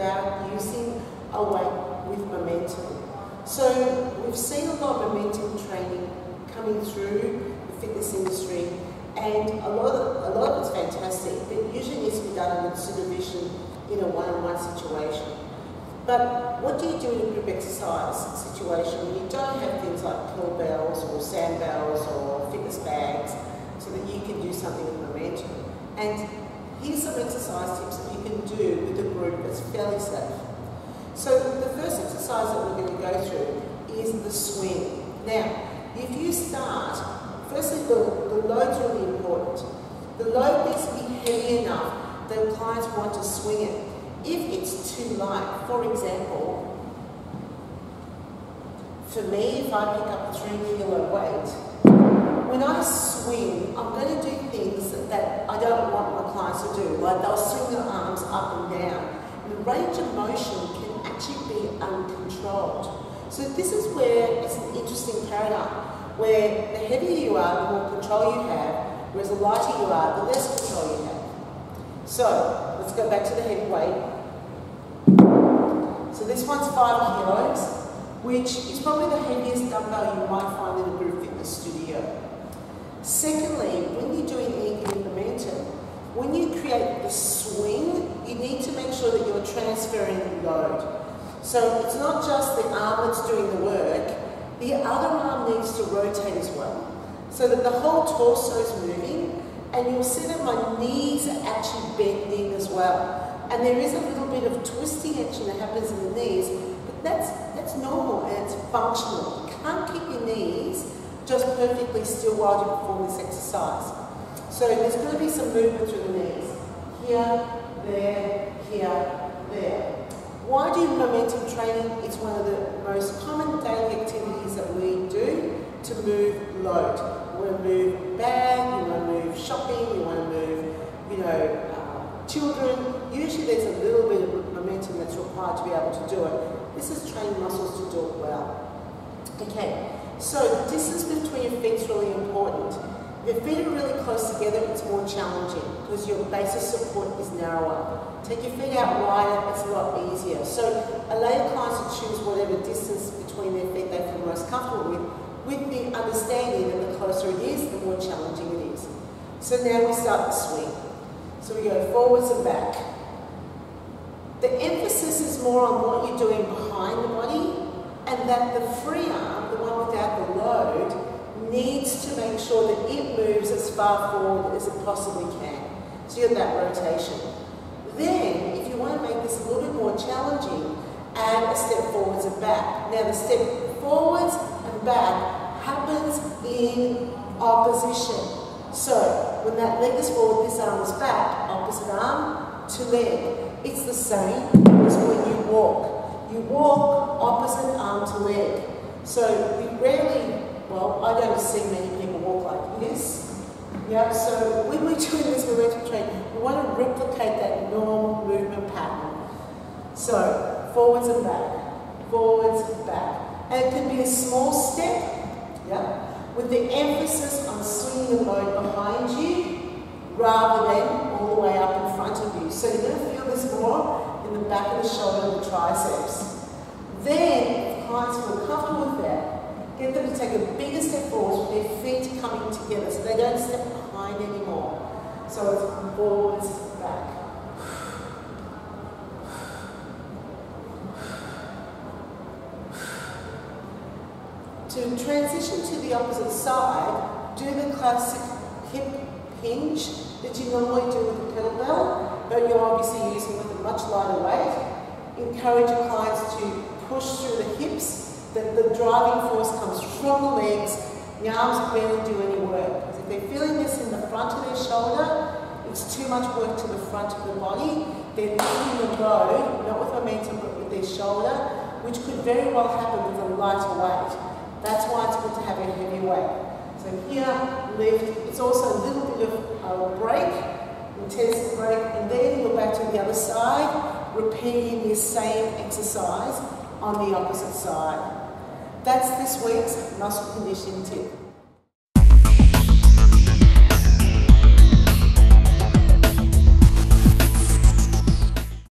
about using a weight with momentum. So we've seen a lot of momentum training coming through the fitness industry and a lot of, a lot of it's fantastic, but usually needs to be done in supervision in a one-on-one -on -one situation. But what do you do in a group exercise situation when you don't have things like kettlebells or sandbells or fitness bags so that you can do something with momentum? And here's some exercise tips that you can do with a group that's fairly safe. So the first exercise that we're going to go through is the swing. Now, if you start, firstly the, the load's really important. The load needs to be heavy enough that clients want to swing it. If it's too light, for example, for me, if I pick up a three kilo weight, when I swing, I'm going to do things that Don't want my clients to do. Like they'll swing their arms up and down. And the range of motion can actually be uncontrolled. So this is where it's an interesting paradigm, where the heavier you are, the more control you have, whereas the lighter you are, the less control you have. So, let's go back to the heavy weight. So this one's five kilos, which is probably the heaviest dumbbell you might find in a group fitness studio. Secondly, when you're doing anything momentum, when you create the swing, you need to make sure that you're transferring the load. So it's not just the arm that's doing the work, the other arm needs to rotate as well. So that the whole torso is moving and you'll see that my knees are actually bending as well. And there is a little bit of twisting action that happens in the knees, but that's, that's normal and it's functional. You can't keep your knees just perfectly still while you perform this exercise. So there's going to be some movement through the knees. Here, there, here, there. Why do momentum training? It's one of the most common daily activities that we do to move load. You want to move bag, you want to move shopping, you want to move, you know, uh, children. Usually there's a little bit of momentum that's required to be able to do it. This is training muscles to do it well. Okay, so distance between your feet is really important. If your feet are really close together, it's more challenging because your base of support is narrower. Take your feet out wider, it's a lot easier. So allow your clients to choose whatever distance between their feet they feel most comfortable with, with the understanding that the closer it is, the more challenging it is. So now we start the swing. So we go forwards and back. The emphasis is more on what you're doing behind the body and that the free arm, the one without the load, needs to make sure that far forward as it possibly can. So you have that rotation. Then, if you want to make this a little bit more challenging, add a step forwards and back. Now the step forwards and back happens in opposition. So, when that leg is forward, this arm is back, opposite arm to leg. It's the same as when you walk. You walk opposite arm to leg. So we rarely, well, I don't see many people walk like this. Yeah, so when we're doing this momentum training, we want to replicate that normal movement pattern. So, forwards and back, forwards, and back. And it can be a small step, yeah, with the emphasis on swinging the load behind you rather than all the way up in front of you. So you're going to feel this more in the back of the shoulder and the triceps. Then, if clients feel comfortable with that, Get them to take a bigger step forward with their feet coming together so they don't step behind anymore. So it's forwards, back. To transition to the opposite side, do the classic hip hinge that you normally do with the kettlebell, but you're obviously using with a much lighter weight. Encourage clients to push through the hips that the driving force comes from the legs, the arms barely do any work. Because if they're feeling this in the front of their shoulder, it's too much work to the front of the body. They're lifting the load, not with momentum, but with their shoulder, which could very well happen with a lighter weight. That's why it's good to have a heavy weight. So here, lift. It's also a little bit of a break, intensive break, and then you're back to the other side, repeating the same exercise on the opposite side. That's this week's muscle conditioning tip.